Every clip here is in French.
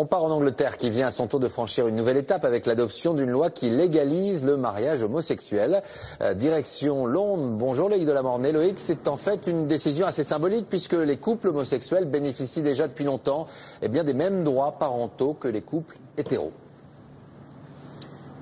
On part en Angleterre qui vient à son tour de franchir une nouvelle étape avec l'adoption d'une loi qui légalise le mariage homosexuel. Euh, direction Londres. Bonjour Loïc de la Mornay. Loïc, c'est en fait une décision assez symbolique puisque les couples homosexuels bénéficient déjà depuis longtemps eh des mêmes droits parentaux que les couples hétéros.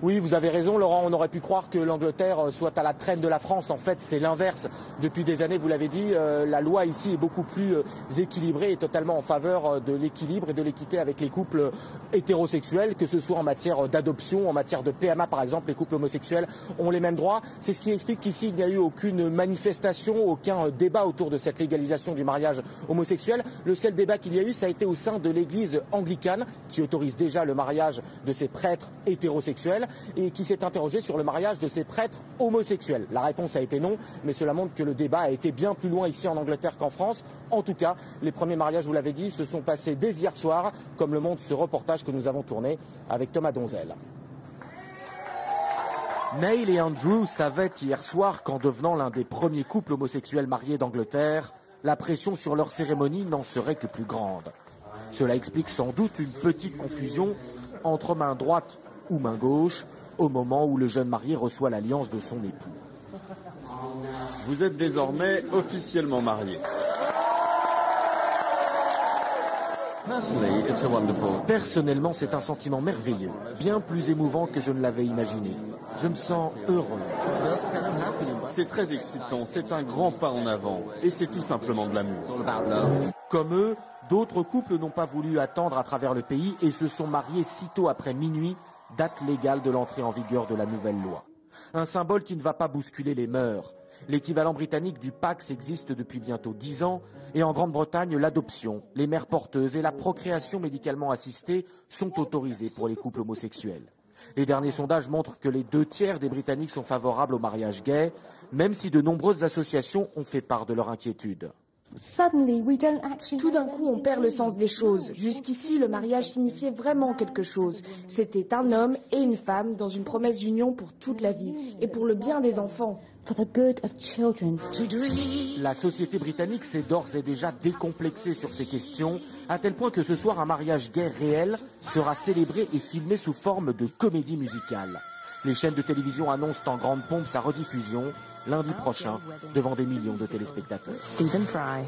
Oui, vous avez raison, Laurent. On aurait pu croire que l'Angleterre soit à la traîne de la France. En fait, c'est l'inverse. Depuis des années, vous l'avez dit, euh, la loi ici est beaucoup plus euh, équilibrée et totalement en faveur euh, de l'équilibre et de l'équité avec les couples hétérosexuels, que ce soit en matière d'adoption, en matière de PMA, par exemple, les couples homosexuels ont les mêmes droits. C'est ce qui explique qu'ici, il n'y a eu aucune manifestation, aucun débat autour de cette légalisation du mariage homosexuel. Le seul débat qu'il y a eu, ça a été au sein de l'Église anglicane, qui autorise déjà le mariage de ses prêtres hétérosexuels et qui s'est interrogé sur le mariage de ces prêtres homosexuels. La réponse a été non, mais cela montre que le débat a été bien plus loin ici en Angleterre qu'en France. En tout cas, les premiers mariages, vous l'avez dit, se sont passés dès hier soir, comme le montre ce reportage que nous avons tourné avec Thomas Donzel. Neil et Andrew savaient hier soir qu'en devenant l'un des premiers couples homosexuels mariés d'Angleterre, la pression sur leur cérémonie n'en serait que plus grande. Cela explique sans doute une petite confusion entre main droite ou main gauche au moment où le jeune marié reçoit l'alliance de son époux. Vous êtes désormais officiellement marié. Personnellement, c'est un sentiment merveilleux, bien plus émouvant que je ne l'avais imaginé. Je me sens heureux. C'est très excitant, c'est un grand pas en avant, et c'est tout simplement de l'amour. Comme eux, d'autres couples n'ont pas voulu attendre à travers le pays et se sont mariés sitôt après minuit date légale de l'entrée en vigueur de la nouvelle loi. Un symbole qui ne va pas bousculer les mœurs. L'équivalent britannique du Pax existe depuis bientôt dix ans et en Grande-Bretagne, l'adoption, les mères porteuses et la procréation médicalement assistée sont autorisées pour les couples homosexuels. Les derniers sondages montrent que les deux tiers des Britanniques sont favorables au mariage gay, même si de nombreuses associations ont fait part de leur inquiétude. Tout d'un coup, on perd le sens des choses. Jusqu'ici, le mariage signifiait vraiment quelque chose. C'était un homme et une femme dans une promesse d'union pour toute la vie et pour le bien des enfants. La société britannique s'est d'ores et déjà décomplexée sur ces questions, à tel point que ce soir, un mariage gay réel sera célébré et filmé sous forme de comédie musicale. Les chaînes de télévision annoncent en grande pompe sa rediffusion lundi prochain devant des millions de téléspectateurs. Stephen Fry.